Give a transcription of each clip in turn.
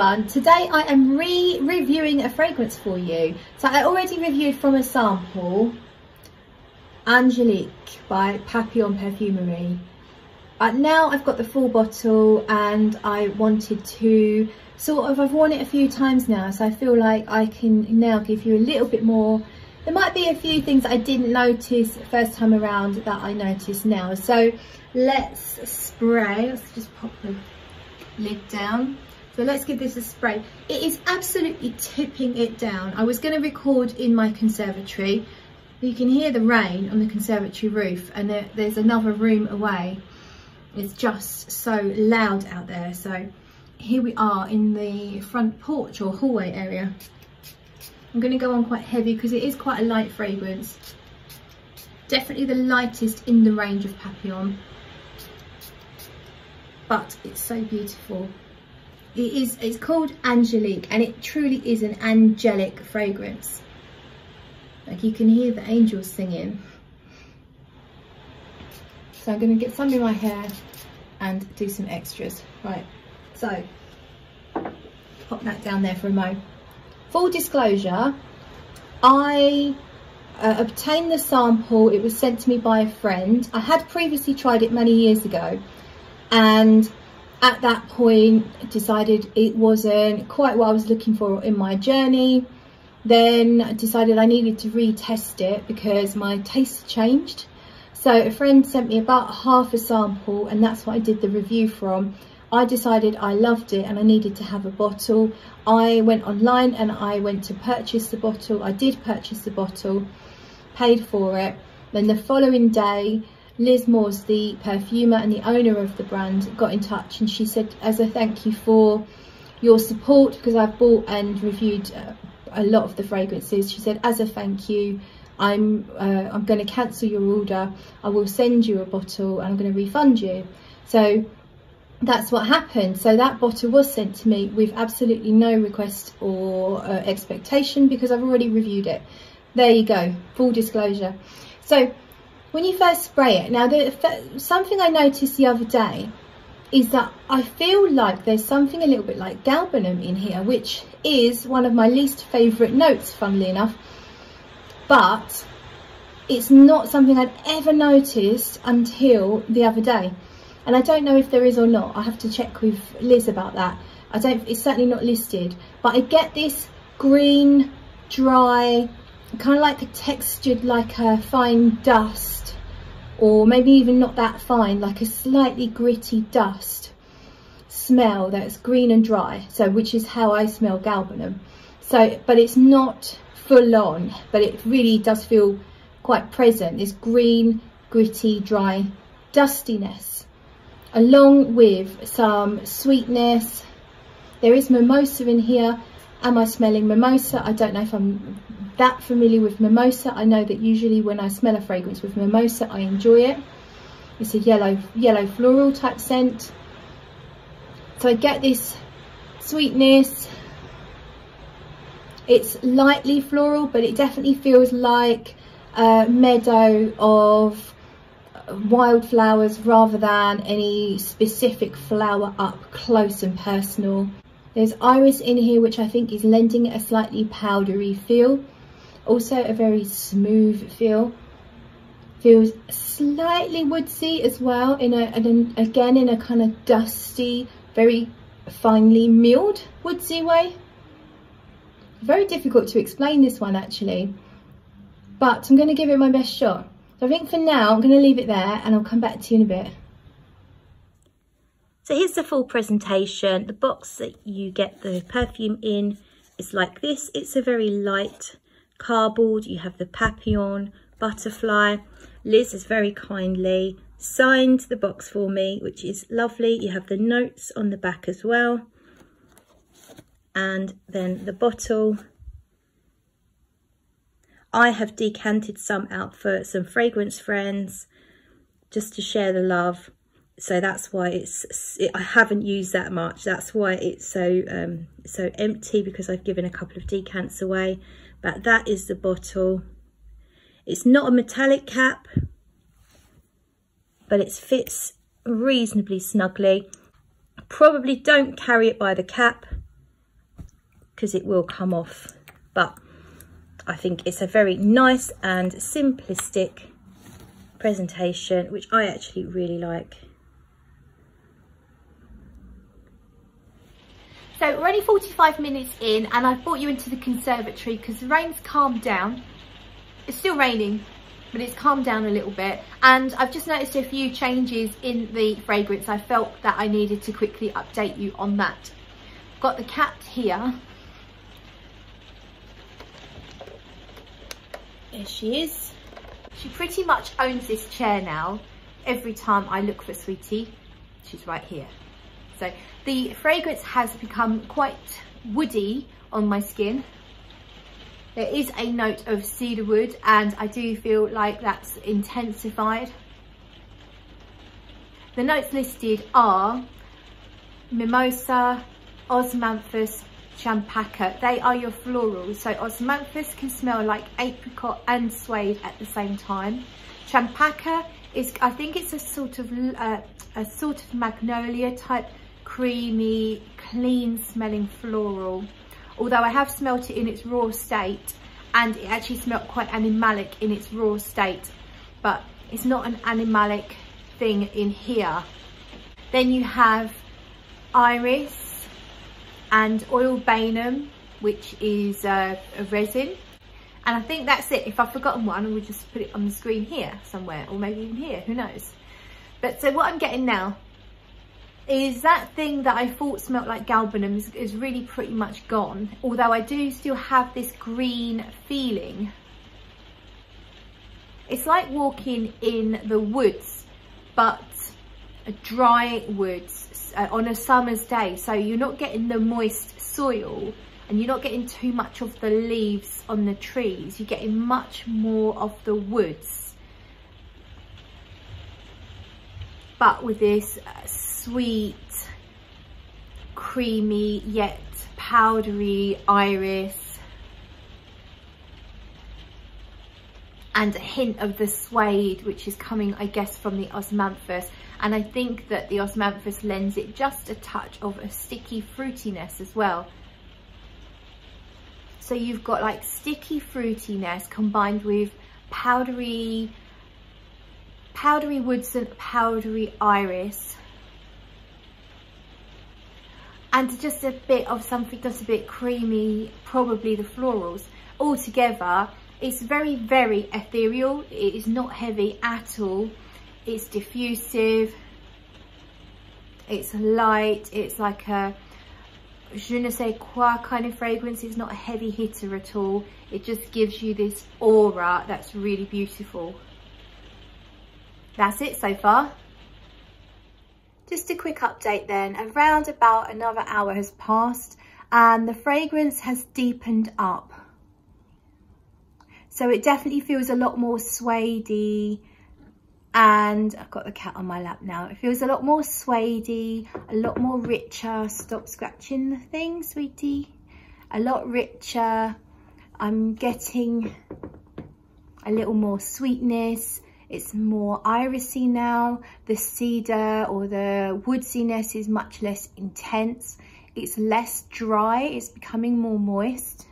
everyone. Today I am re-reviewing a fragrance for you. So I already reviewed from a sample Angelique by Papillon Perfumery. But now I've got the full bottle and I wanted to sort of, I've worn it a few times now so I feel like I can now give you a little bit more. There might be a few things I didn't notice first time around that I notice now. So let's spray, let's just pop the lid down. So let's give this a spray. It is absolutely tipping it down. I was going to record in my conservatory. You can hear the rain on the conservatory roof and there, there's another room away. It's just so loud out there. So here we are in the front porch or hallway area. I'm going to go on quite heavy because it is quite a light fragrance. Definitely the lightest in the range of Papillon but it's so beautiful. It is, it's called Angelique and it truly is an angelic fragrance. Like you can hear the angels singing. So I'm going to get some in my hair and do some extras. Right, so pop that down there for a moment. Full disclosure, I uh, obtained the sample, it was sent to me by a friend. I had previously tried it many years ago and at that point decided it wasn't quite what I was looking for in my journey. Then I decided I needed to retest it because my taste changed. So a friend sent me about half a sample and that's what I did the review from. I decided I loved it and I needed to have a bottle. I went online and I went to purchase the bottle. I did purchase the bottle paid for it. Then the following day Liz Moores, the perfumer and the owner of the brand, got in touch and she said, as a thank you for your support, because I've bought and reviewed uh, a lot of the fragrances, she said, as a thank you, I'm, uh, I'm going to cancel your order. I will send you a bottle and I'm going to refund you. So that's what happened. So that bottle was sent to me with absolutely no request or uh, expectation because I've already reviewed it. There you go, full disclosure. So when you first spray it, now the, something I noticed the other day is that I feel like there's something a little bit like galbanum in here, which is one of my least favourite notes, funnily enough. But it's not something I'd ever noticed until the other day. And I don't know if there is or not. I have to check with Liz about that. I don't, it's certainly not listed. But I get this green, dry, kind of like a textured, like a fine dust or maybe even not that fine, like a slightly gritty dust smell that's green and dry. So which is how I smell galbanum. So, but it's not full on, but it really does feel quite present. This green, gritty, dry dustiness, along with some sweetness. There is mimosa in here. Am I smelling mimosa? I don't know if I'm that familiar with mimosa. I know that usually when I smell a fragrance with mimosa, I enjoy it. It's a yellow, yellow floral type scent. So I get this sweetness. It's lightly floral, but it definitely feels like a meadow of wildflowers rather than any specific flower up close and personal. There's iris in here, which I think is lending it a slightly powdery feel. Also a very smooth feel. Feels slightly woodsy as well in a and again in a kind of dusty very finely milled woodsy way. Very difficult to explain this one actually but I'm going to give it my best shot. So I think for now I'm going to leave it there and I'll come back to you in a bit so here's the full presentation the box that you get the perfume in is like this it's a very light cardboard, you have the papillon, butterfly. Liz has very kindly signed the box for me, which is lovely. You have the notes on the back as well. And then the bottle. I have decanted some out for some fragrance friends just to share the love. So that's why it's, it, I haven't used that much. That's why it's so, um, so empty because I've given a couple of decants away but that is the bottle. It's not a metallic cap, but it fits reasonably snugly. Probably don't carry it by the cap because it will come off. But I think it's a very nice and simplistic presentation, which I actually really like. So we're only 45 minutes in and I've brought you into the conservatory because the rain's calmed down. It's still raining, but it's calmed down a little bit. And I've just noticed a few changes in the fragrance. I felt that I needed to quickly update you on that. Got the cat here. There she is. She pretty much owns this chair now. Every time I look for Sweetie, she's right here. So the fragrance has become quite woody on my skin. There is a note of cedarwood and I do feel like that's intensified. The notes listed are mimosa, osmanthus, champaca. They are your florals. So osmanthus can smell like apricot and suede at the same time. Champaca is, I think it's a sort of uh, a sort of magnolia type creamy, clean smelling floral. Although I have smelt it in its raw state and it actually smelt quite animalic in its raw state, but it's not an animalic thing in here. Then you have iris and oil olibanum, which is uh, a resin. And I think that's it. If I've forgotten one, we'll just put it on the screen here somewhere, or maybe even here, who knows. But so what I'm getting now is that thing that I thought smelt like galbanum is, is really pretty much gone. Although I do still have this green feeling. It's like walking in the woods, but a dry woods uh, on a summer's day. So you're not getting the moist soil and you're not getting too much of the leaves on the trees. You're getting much more of the woods. But with this uh, sweet, creamy, yet powdery iris. And a hint of the suede, which is coming, I guess, from the osmanthus. And I think that the osmanthus lends it just a touch of a sticky fruitiness as well. So you've got like sticky fruitiness combined with powdery, powdery woods and powdery iris and just a bit of something that's a bit creamy, probably the florals. All together, it's very, very ethereal. It is not heavy at all. It's diffusive. It's light. It's like a je ne sais quoi kind of fragrance. It's not a heavy hitter at all. It just gives you this aura that's really beautiful. That's it so far. Just a quick update then, around about another hour has passed and the fragrance has deepened up. So it definitely feels a lot more suedey and I've got the cat on my lap now. It feels a lot more suedey, a lot more richer. Stop scratching the thing, sweetie. A lot richer. I'm getting a little more sweetness, it's more irisy now. The cedar or the woodsiness is much less intense. It's less dry, it's becoming more moist.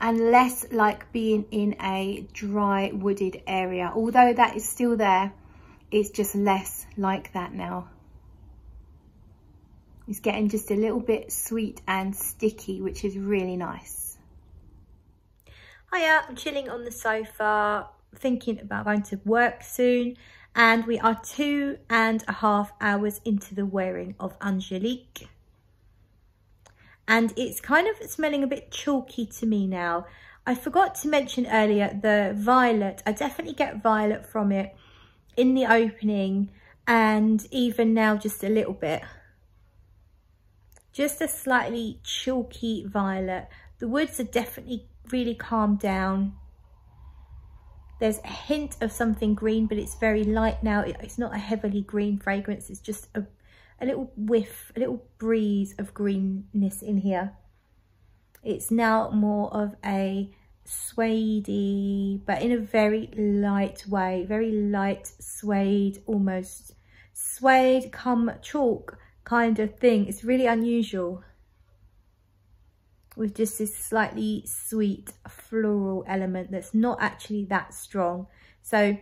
And less like being in a dry wooded area. Although that is still there, it's just less like that now. It's getting just a little bit sweet and sticky, which is really nice. Hiya, I'm chilling on the sofa thinking about going to work soon and we are two and a half hours into the wearing of Angelique. And it's kind of smelling a bit chalky to me now. I forgot to mention earlier the violet. I definitely get violet from it in the opening and even now just a little bit. Just a slightly chalky violet. The woods are definitely really calmed down there's a hint of something green, but it's very light now. It's not a heavily green fragrance. It's just a, a little whiff, a little breeze of greenness in here. It's now more of a suede but in a very light way, very light suede, almost suede come chalk kind of thing. It's really unusual. With just this slightly sweet floral element that's not actually that strong. So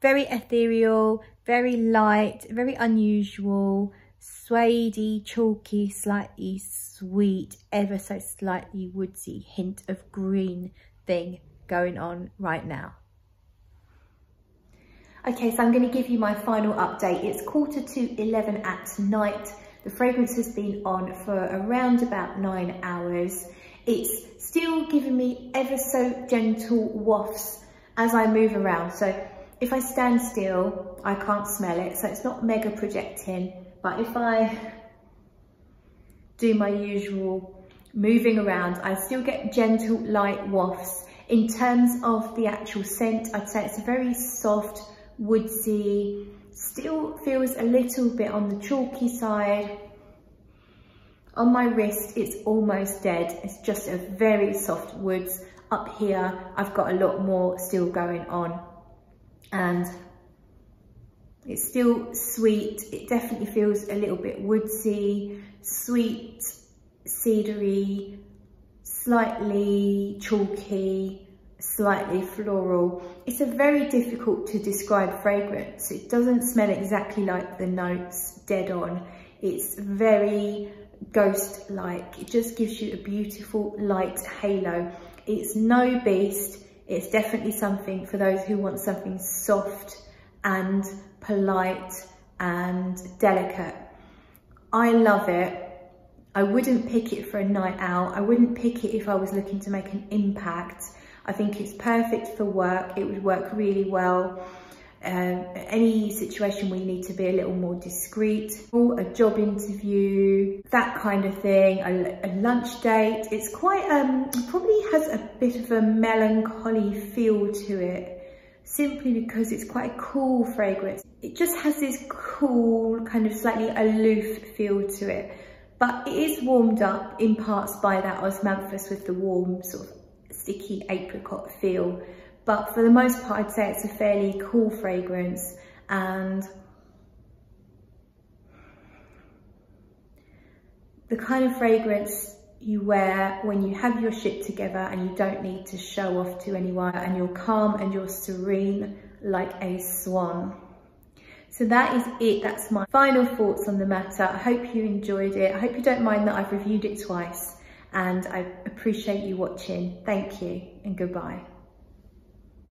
very ethereal, very light, very unusual, suede chalky, slightly sweet, ever so slightly woodsy hint of green thing going on right now. Okay, so I'm going to give you my final update. It's quarter to 11 at night. The fragrance has been on for around about nine hours. It's still giving me ever so gentle wafts as I move around. So if I stand still, I can't smell it. So it's not mega projecting. But if I do my usual moving around, I still get gentle light wafts. In terms of the actual scent, I'd say it's a very soft, woodsy, still feels a little bit on the chalky side. On my wrist, it's almost dead. It's just a very soft woods. Up here, I've got a lot more still going on. And it's still sweet. It definitely feels a little bit woodsy, sweet, cedary, slightly chalky, slightly floral. It's a very difficult to describe fragrance. It doesn't smell exactly like the notes dead on. It's very ghost-like. It just gives you a beautiful light halo. It's no beast. It's definitely something for those who want something soft and polite and delicate. I love it. I wouldn't pick it for a night out. I wouldn't pick it if I was looking to make an impact. I think it's perfect for work. It would work really well. Um, any situation where you need to be a little more discreet, a job interview, that kind of thing, a, a lunch date. It's quite, um, probably has a bit of a melancholy feel to it simply because it's quite a cool fragrance. It just has this cool, kind of slightly aloof feel to it. But it is warmed up in parts by that osmanthus with the warm sort of sticky apricot feel. But for the most part, I'd say it's a fairly cool fragrance and the kind of fragrance you wear when you have your shit together and you don't need to show off to anyone and you're calm and you're serene like a swan. So that is it. That's my final thoughts on the matter. I hope you enjoyed it. I hope you don't mind that I've reviewed it twice and I appreciate you watching. Thank you and goodbye.